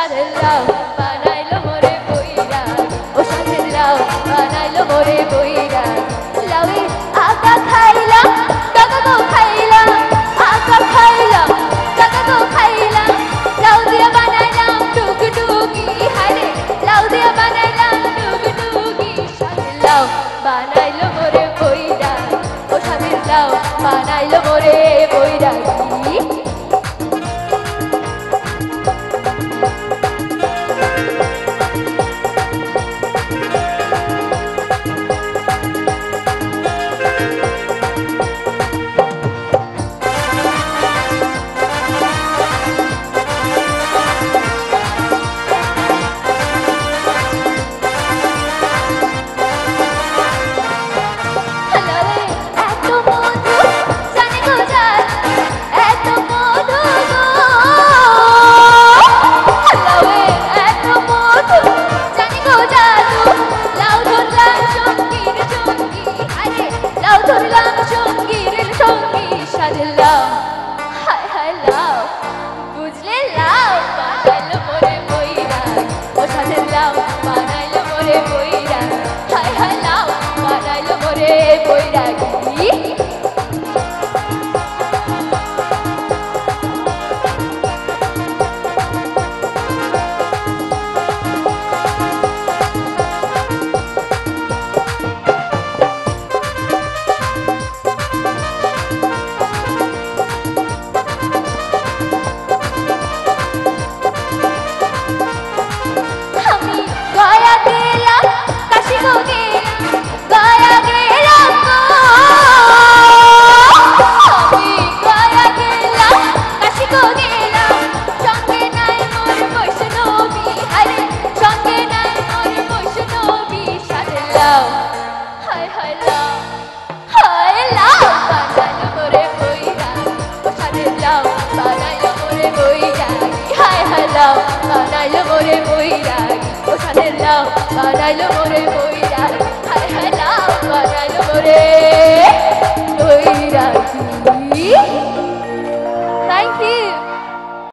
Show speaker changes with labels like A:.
A: other love. ধরলাম সঙ্গীর সঙ্গী সাজলাম। হায় লাউ বুঝলে লাউ বানাইলো মোরে বইরাগ ও সাজলাম, বানাইলো বইরাগ সাজলাম বানাইলো মোরে বইরা হায় হায় লাও বানাইলো মোরে বইরা ও সাজলাম বানাইলো মোরে বইরা হায় হায় লাও বানাইলো মোরে